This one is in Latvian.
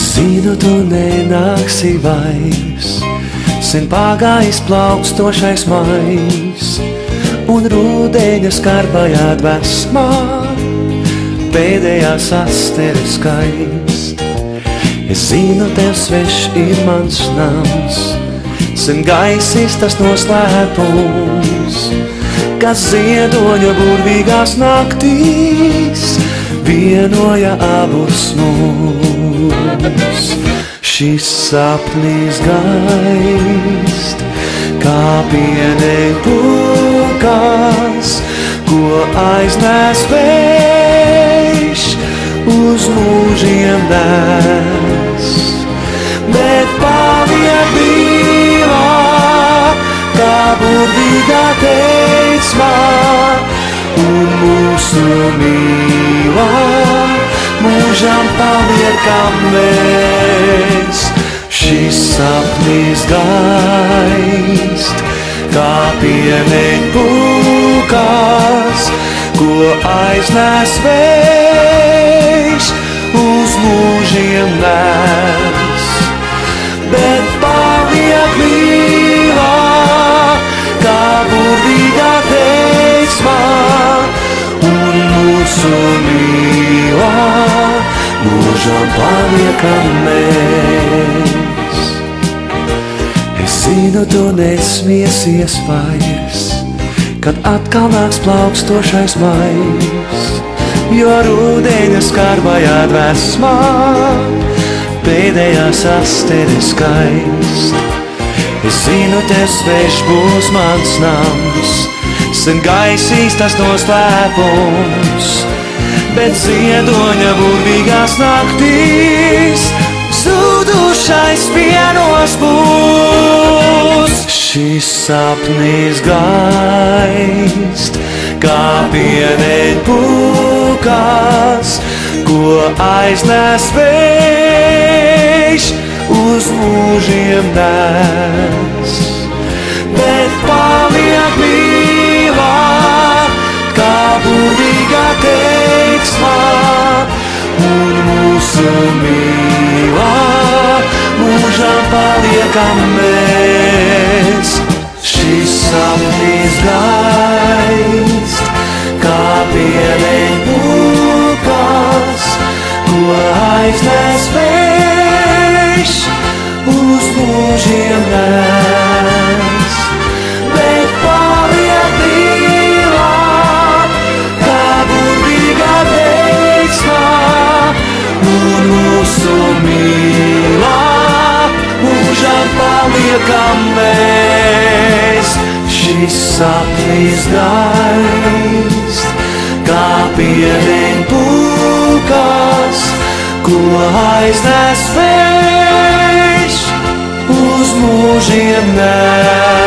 zinu, tu nenāksi vairs, sen pagājis plaukstošais mais, un rūdeņa skarbajā dvēsmā pēdējā sasteres skaist. Es zinu, tev svešs ir mans nams, sen gaisis tas noslēpums, kas ziedoņa burvīgās naktīs vienoja abus mums. Šis sapnis gaist, kā pienei pūkās, ko aiznes vējš uz mūžiem nes. Bet paliek brīvā, kā burvīgā teiksmā, un mūsu mīlā mūžam paliekam mēs. Šis sapnis gaist, kā pienei pūkās, ko aiznes vējš uz mūžiem nes. Mūžam paliekam mēs. Es zinu, tu nesmiesies vairs, kad atkal nāks plaukstošais mais, jo rūdeņa skarbajā dvēsmā pēdējā sasteres skaist. Es zinu, tev svešs būs mans nams, sen gaisīs tas noslēpums, bet ziedoņa burvīgās naktīs zudušais vienos būs. Šis sapnis gaist, kā pienei pūkās, ko aiznes vējš uz mūžiem nes. Mūsu mīlā mūžam paliekam mēs. Šis sapnis gaist, kā pienei pūkās, ko aiznes vējš uz mūžiem nes. Un mūsu mīlā mūžam paliekam mēs. Šis sapnis gaist, kā pienei pūkās, ko aiznes vējš uz mūžiem nes.